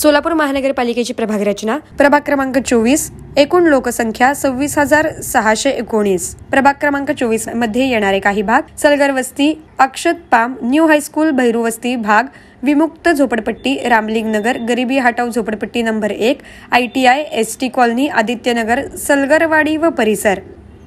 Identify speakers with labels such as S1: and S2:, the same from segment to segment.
S1: सोलापूर महानगरपालिकेची प्रभाग रचना. प्रभाग क्रमांक चोवीस एकूण लोकसंख्या सव्वीस हजार सहाशे एकोणीस. प्रभाग क्रमांक चोवीसमध्ये येणारे काही भाग सलगर वस्ती Akshat palm new high school Bhairu वस्ती भाग विमुक्त झोपडपट्टी रामलिंग नगर गरिबी हटाव झोपडपट्टी नंबर एक I T I S T colony Adityanagar Salgarwadi व परिसर.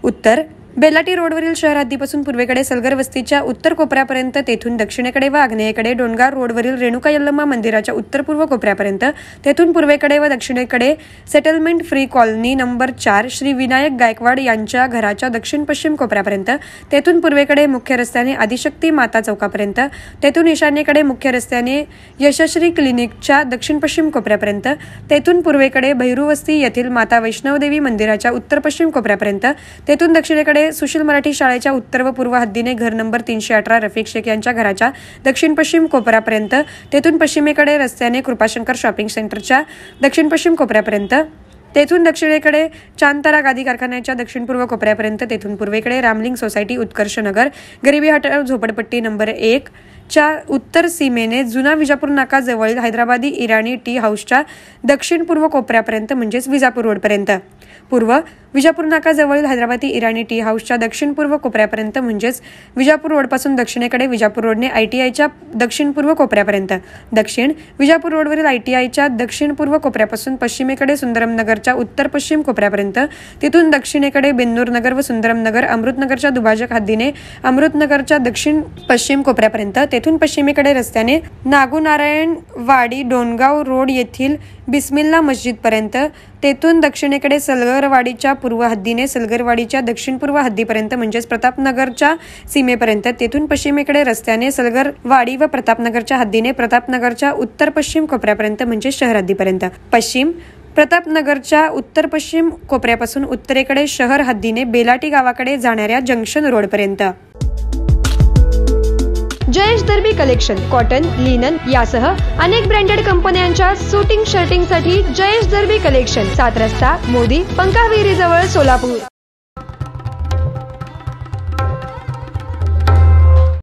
S1: उत्तर बेलाटी रोडवरील शहर हद्दीपासून पूर्वेकडे सलगर वस्तीच्या उत्तर कोपऱ्यापर्यंत तेथून दक्षिणेकडे व आग्नेयेकडे डोंगार रोडवरील रेणुका यल्लम्मा मंदिराच्या उत्तर पूर्व कोपऱ्यापर्यंत तेथून पूर्वेकडे व दक्षिणेकडे सेटलमेंट फ्री कॉलनी नंबर चार श्री विनायक गायकवाड यांच्या घराच्या दक्षिण पश्चिम कोपऱ्यापर्यंत तेथून पूर्वेकडे मुख्य रस्त्याने आदिशक्ती माता चौकापर्यंत तेथून ईशान्येकडे मुख्य रस्त्याने यशश्री क्लिनिकच्या दक्षिण पश्चिम कोपऱ्यापर्यंत तेथून पूर्वेकडे भैरूवस्ती येथील माता वैष्णवदेवी मंदिराच्या उत्तर पश्चिम कोपऱ्यापर्यंत तेथून दक्षिणेकडे सुशील मराठी शाळेच्या उत्तर व पूर्व हद्दीने घर नंबर तीनशे अठरा रफिक शेख यांच्या घराच्या दक्षिण पश्चिम कोपऱ्यापर्यंत तेथून पश्चिमेकडे रस्त्याने कृपाशंकर शॉपिंग सेंटरच्या दक्षिण पश्चिम कोपऱ्यापर्यंत तेथून दक्षिणेकडे चांतारा गादी कारखान्याच्या दक्षिण पूर्व कोपऱ्यापर्यंत तेथून पूर्वेकडे रामलिंग सोसायटी उत्कर्ष नगर गरिबी हॉटेल झोपडपट्टी नंबर एक च्या उत्तर सीमेने जुना विजापूर नाका जवळील हैदराबादी इराणी टी हाऊसच्या दक्षिण पूर्व कोपऱ्यापर्यंत म्हणजेच विजापूर रोडपर्यंत. पूर्व विजापूर नाकाजवळील हैदराबादी इराणी टी हाऊसच्या दक्षिण पूर्व कोपऱ्यापर्यंत म्हणजेच विजापूर रोडपासून दक्षिणेकडे विजापूर रोडने आयटीआयच्या दक्षिण पूर्व कोपऱ्यापर्यंत. दक्षिण विजापूर रोडवरील आयटीआयच्या दक्षिण पूर्व कोपऱ्यापासून पश्चिमेकडे सुंदरम नगरच्या उत्तर पश्चिम कोपऱ्यापर्यंत. तिथून दक्षिणेकडे बेन्नूर नगर व सुंदरम नगर अमृतनगरच्या दुभाजक हद्दीने अमृतनगरच्या दक्षिण पश्चिम कोपऱ्यापर्यंत. तेथून पश्चिमेकडे रस्त्याने नागुनारायण वाडी डोनगाव रोड येथील बिस्मिल्ला मस्जिदपर्यंत. तेथून दक्षिणेकडे सलगरवाडीच्या पूर्व हद्दीने सलगरवाडीच्या दक्षिण पूर्व हद्दीपर्यंत म्हणजेच प्रतापनगरच्या सीमेपर्यंत तेथून पश्चिमेकडे रस्त्याने सलगरवाडी व प्रतापनगरच्या हद्दीने प्रतापनगरच्या उत्तर पश्चिम कोपऱ्यापर्यंत म्हणजे शहर हद्दीपर्यंत. पश्चिम प्रतापनगरच्या उत्तर पश्चिम कोपऱ्यापासून उत्तरेकडे शहर हद्दीने बेलाटी गावाकडे जाणाऱ्या junction रोडपर्यंत. Jayesh Darbi collection cotton linen यासह अनेक ब्रँडेड कंपन्यांच्या सुटिंग शर्टिंगसाठी जयेश दर्बी कलेक्शन सात रस्ता मोदी पंकाविहिरी जवळ सोलापूर.